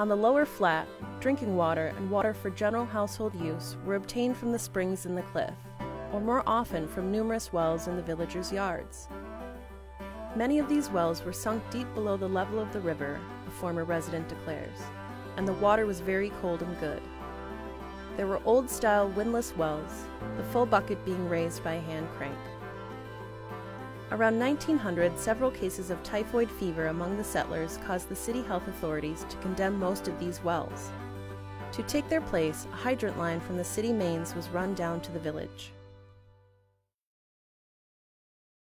On the lower flat, drinking water and water for general household use were obtained from the springs in the cliff, or more often from numerous wells in the villagers' yards. Many of these wells were sunk deep below the level of the river, a former resident declares, and the water was very cold and good. There were old style windlass wells, the full bucket being raised by a hand crank. Around 1900, several cases of typhoid fever among the settlers caused the city health authorities to condemn most of these wells. To take their place, a hydrant line from the city mains was run down to the village.